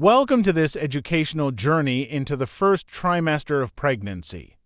Welcome to this educational journey into the first trimester of pregnancy.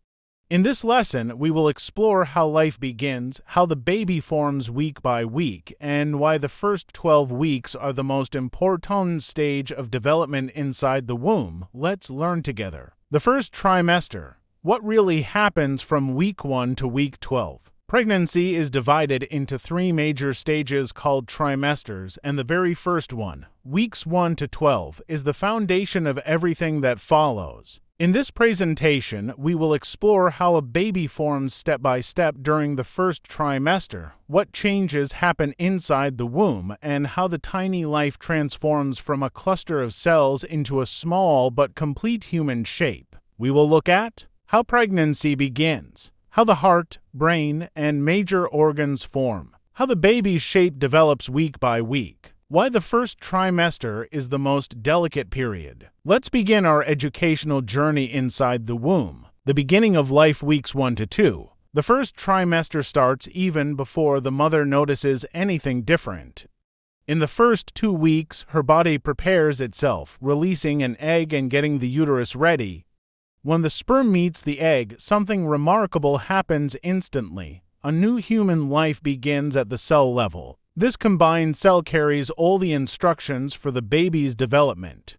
In this lesson, we will explore how life begins, how the baby forms week by week, and why the first 12 weeks are the most important stage of development inside the womb. Let's learn together. The first trimester. What really happens from week 1 to week 12? Pregnancy is divided into three major stages called trimesters, and the very first one, weeks 1 to 12, is the foundation of everything that follows. In this presentation, we will explore how a baby forms step by step during the first trimester, what changes happen inside the womb, and how the tiny life transforms from a cluster of cells into a small but complete human shape. We will look at how pregnancy begins, how the heart, brain, and major organs form, how the baby's shape develops week by week, why the first trimester is the most delicate period. Let's begin our educational journey inside the womb, the beginning of life weeks 1 to 2. The first trimester starts even before the mother notices anything different. In the first two weeks, her body prepares itself, releasing an egg and getting the uterus ready, when the sperm meets the egg, something remarkable happens instantly. A new human life begins at the cell level. This combined cell carries all the instructions for the baby's development.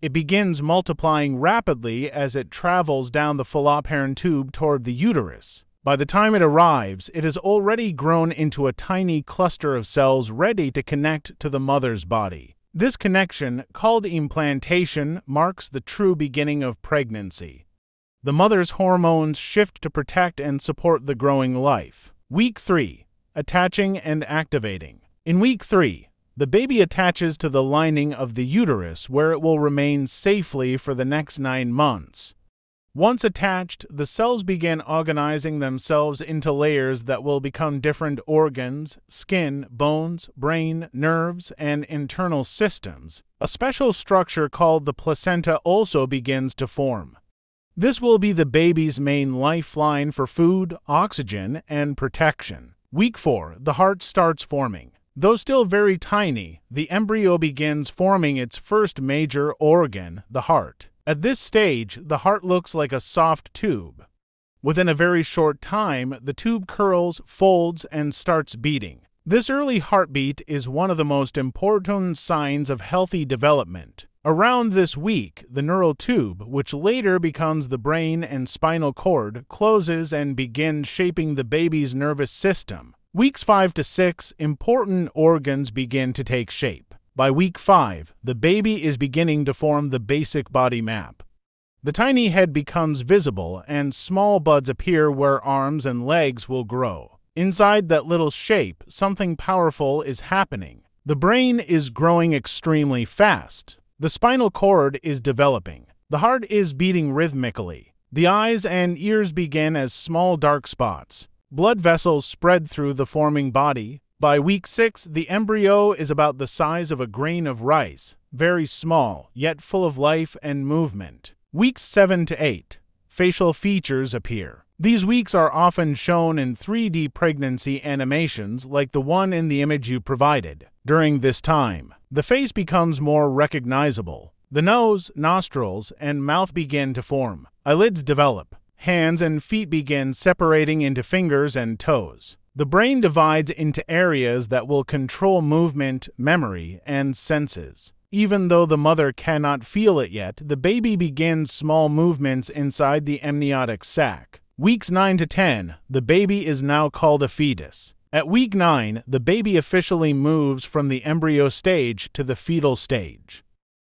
It begins multiplying rapidly as it travels down the fallopian tube toward the uterus. By the time it arrives, it has already grown into a tiny cluster of cells ready to connect to the mother's body. This connection, called implantation, marks the true beginning of pregnancy. The mother's hormones shift to protect and support the growing life. Week 3 Attaching and Activating. In week 3, the baby attaches to the lining of the uterus where it will remain safely for the next nine months. Once attached, the cells begin organizing themselves into layers that will become different organs, skin, bones, brain, nerves, and internal systems. A special structure called the placenta also begins to form. This will be the baby's main lifeline for food, oxygen, and protection. Week 4, the heart starts forming. Though still very tiny, the embryo begins forming its first major organ, the heart. At this stage, the heart looks like a soft tube. Within a very short time, the tube curls, folds, and starts beating. This early heartbeat is one of the most important signs of healthy development. Around this week, the neural tube, which later becomes the brain and spinal cord, closes and begins shaping the baby's nervous system. Weeks 5 to 6, important organs begin to take shape. By week 5, the baby is beginning to form the basic body map. The tiny head becomes visible, and small buds appear where arms and legs will grow. Inside that little shape, something powerful is happening. The brain is growing extremely fast. The spinal cord is developing. The heart is beating rhythmically. The eyes and ears begin as small dark spots. Blood vessels spread through the forming body, by week 6, the embryo is about the size of a grain of rice, very small, yet full of life and movement. Weeks 7 to 8, facial features appear. These weeks are often shown in 3D pregnancy animations like the one in the image you provided. During this time, the face becomes more recognizable. The nose, nostrils, and mouth begin to form. Eyelids develop. Hands and feet begin separating into fingers and toes. The brain divides into areas that will control movement, memory, and senses. Even though the mother cannot feel it yet, the baby begins small movements inside the amniotic sac. Weeks 9 to 10, the baby is now called a fetus. At week 9, the baby officially moves from the embryo stage to the fetal stage.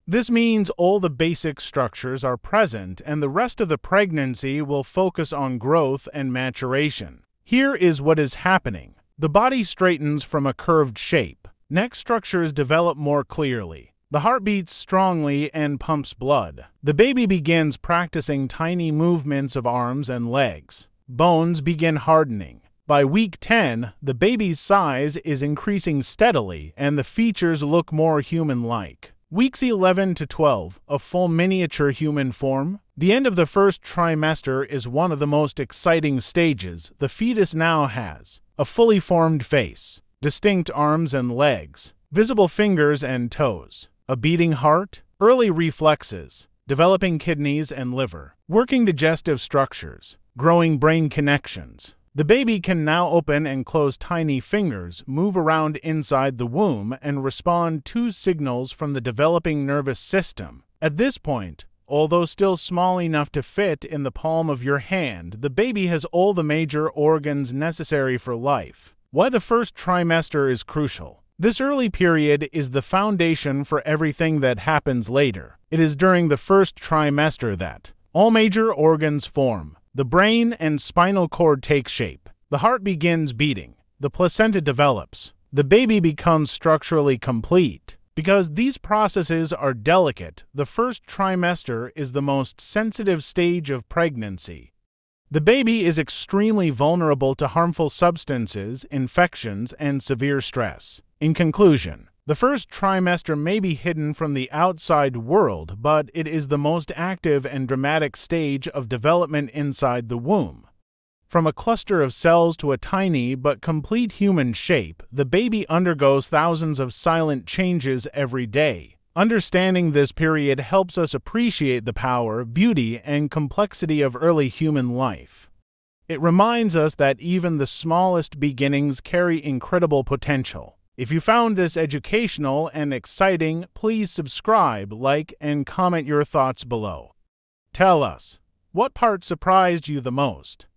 This means all the basic structures are present and the rest of the pregnancy will focus on growth and maturation. Here is what is happening. The body straightens from a curved shape. Neck structures develop more clearly. The heart beats strongly and pumps blood. The baby begins practicing tiny movements of arms and legs. Bones begin hardening. By week 10, the baby's size is increasing steadily and the features look more human like. Weeks 11 to 12, a full miniature human form. The end of the first trimester is one of the most exciting stages the fetus now has a fully formed face, distinct arms and legs, visible fingers and toes, a beating heart, Early reflexes, developing kidneys and liver, working digestive structures, growing brain connections. The baby can now open and close tiny fingers, move around inside the womb, and respond to signals from the developing nervous system. At this point, although still small enough to fit in the palm of your hand, the baby has all the major organs necessary for life. Why the first trimester is crucial. This early period is the foundation for everything that happens later. It is during the first trimester that all major organs form. The brain and spinal cord take shape. The heart begins beating. The placenta develops. The baby becomes structurally complete. Because these processes are delicate, the first trimester is the most sensitive stage of pregnancy. The baby is extremely vulnerable to harmful substances, infections, and severe stress. In conclusion, the first trimester may be hidden from the outside world, but it is the most active and dramatic stage of development inside the womb. From a cluster of cells to a tiny but complete human shape, the baby undergoes thousands of silent changes every day. Understanding this period helps us appreciate the power, beauty, and complexity of early human life. It reminds us that even the smallest beginnings carry incredible potential. If you found this educational and exciting, please subscribe, like, and comment your thoughts below. Tell us, what part surprised you the most?